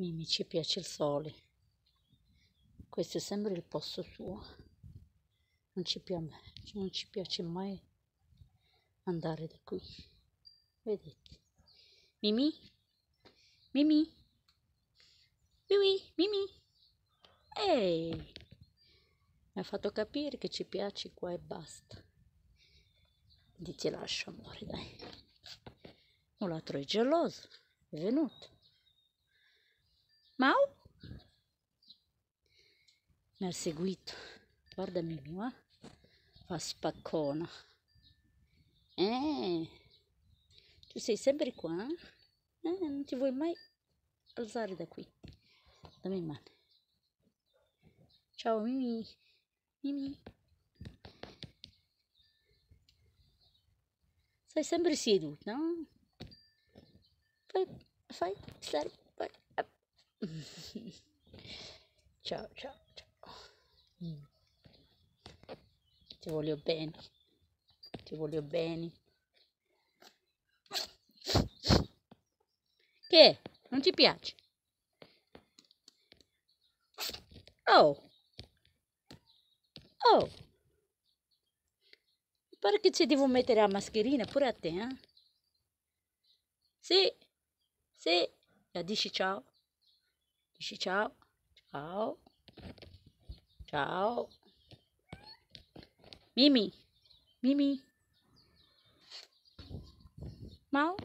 Mimi ci piace il sole. Questo è sempre il posto suo. Non ci, piace, non ci piace mai andare da qui. Vedete? Mimi? Mimi? Mimi? Mimi? Ehi! Mi ha fatto capire che ci piace qua e basta. Ti lascio amore, dai. Un l'altro è geloso, è venuto. Mi ha seguito. Guarda Mimi, va? Fa spaccona. Eh, tu sei sempre qua? Eh? Eh, non ti vuoi mai alzare da qui. Dammi mano. Ciao Mimi. Mimi. Stai sempre seduta, no? Fai, fai, stare, fai. ciao, ciao. Mm. Ti voglio bene. Ti voglio bene. Che? Non ti piace? Oh. Oh. Pare che ci devo mettere la mascherina pure a te, eh? Sì. Sì. Ya dici ciao. Dici ciao. Ciao. 狗咪咪咪咪。猫？